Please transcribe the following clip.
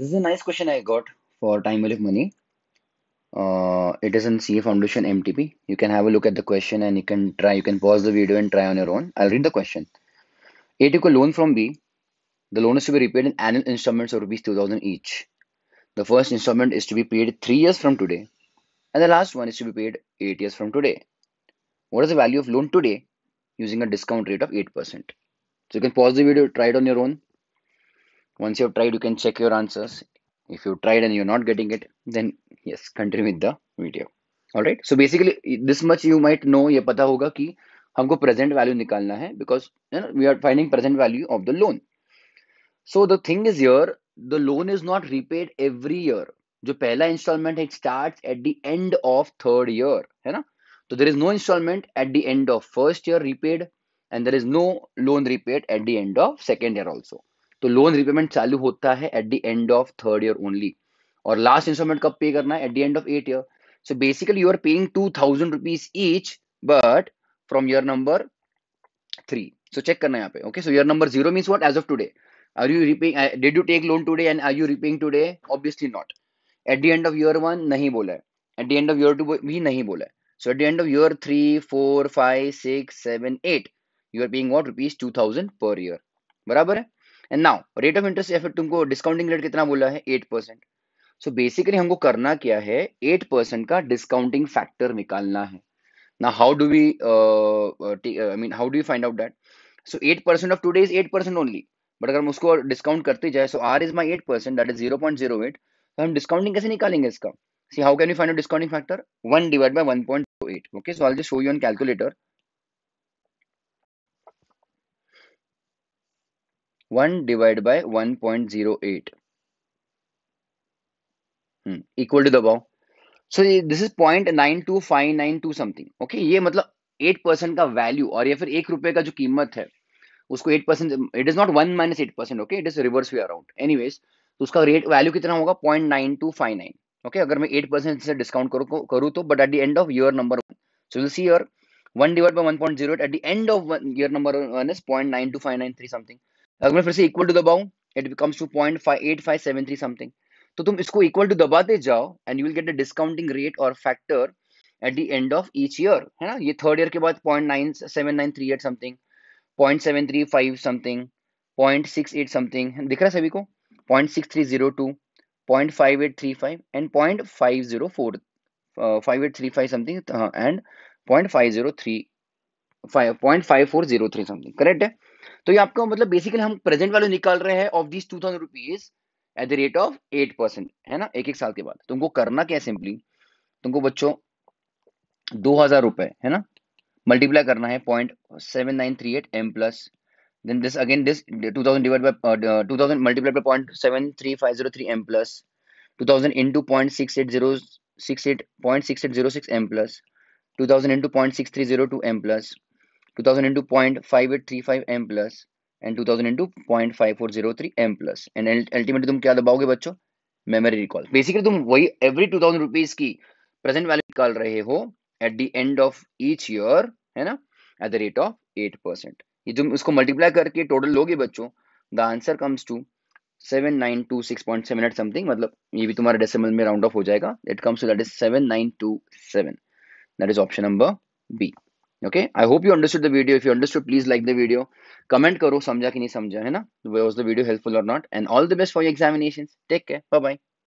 This is a nice question I got for time value of money. Uh, it is in CA Foundation MTP. You can have a look at the question and you can try. You can pause the video and try on your own. I'll read the question. A took a loan from B. The loan is to be repaid in annual installments of rupees 2000 each. The first installment is to be paid three years from today, and the last one is to be paid eight years from today. What is the value of loan today using a discount rate of 8%? So you can pause the video, try it on your own. Once you have tried, you can check your answers. If you tried and you're not getting it, then yes, continue with the video. All right. So basically, this much you might know. ये पता होगा कि हमको present value निकालना है because you know, we are finding present value of the loan. So the thing is here, the loan is not repaid every year. जो पहला installment है, it starts at the end of third year, है ना? So there is no installment at the end of first year repaid, and there is no loan repaid at the end of second year also. तो loan repayment चालू होता है at the end of third year only और last instalment कब pay करना है? At the end of eight year so basically you are paying two thousand rupees each but from year number three so check करना है यहाँ पे okay so year number zero means what as of today are you repaying did you take loan today and are you repaying today obviously not at the end of year one नहीं बोला है. At the end of year two भी नहीं बोला है. So at the end of year three four five six seven eight you are paying what rupees two thousand per year बराबर है? And now rate of interest या फिर तुमको discounting rate कितना बोला है? एट परसेंट सो बेसिकली हमको करना क्या है? एट परसेंट का डिस्काउंटिंग फैक्टर निकालना है। ना how do we I mean how do you find out that so eight percent of today is eight percent only but अगर हम उसको डिस्काउंट करते जाए so r is my eight percent that is zero point zero eight तो हम discounting कैसे निकालेंगे इसका? See how can you find out discounting factor one divide by one point two eight okay so I just show you on calculator 1 divided by 1.08 hmm. equal to the above so this is 0.92592 something, okay? ये मतलब 8 percent का value और या फिर एक रुपए का जो कीमत है, उसको 8 percent it is not one minus eight percent okay it is reverse way around anyways तो उसका रेट वैल्यू कितना होगा? Point nine two five nine okay अगर मैं एट परसेंट से डिस्काउंट करूँ करूँ तो but at the end of year number one so will see year one divide by one point zero eight the end of year number one is point nine two five nine three something अगर मैं फिर से equal to दबाऊं it becomes two point five eight five seven three something तो तुम इसको equal to दबाते जाओ and you will get the discounting rate और factor at the end of each year है ना? ये थर्ड ईयर के बाद point nine seven nine three eight something point seven three five something point six eight something दिख रहा है सभी को? Point six three zero two point five eight three five and point five zero four five eight three five something and point five zero three point five four zero three something correct है? तो ये आपको मतलब basically हम present value निकाल रहे हैं of this two thousand rupees at the rate of eight percent है ना? एक एक साल के बाद। तुमको करना क्या सिंपली तुमको बच्चों दो हज़ार रुपए है ना? मल्टीप्लाई करना है point seven nine three eight M plus then this again this 2000 divided by uh, 2000 multiplied by 0.73503 m plus 2000 into 0.68068 0.6806 m plus 2000 into 0.6302 m plus 2000 into 0.5835 m plus and 2000 into 0.5403 m plus. And ultimately तुम क्या दबाओगे बच्चों? Memory recall basically तुम वही two thousand rupees की present value निकाल रहे हो at the end of each year है ना? At the rate of eight percent ये तुम उसको मल्टीप्लाई करके टोटल लोगे बच्चों the answer comes to seven nine two six मतलब ये भी तुम्हारे डेसिमल में राउंड ऑफ़ हो जाएगा. It comes to that is seven nine two seven that is option number B okay I hope you understood the video if you understood please like the video comment करो समझा कि नहीं समझा है ना was the video helpful और not and all the best for examination take care bye bye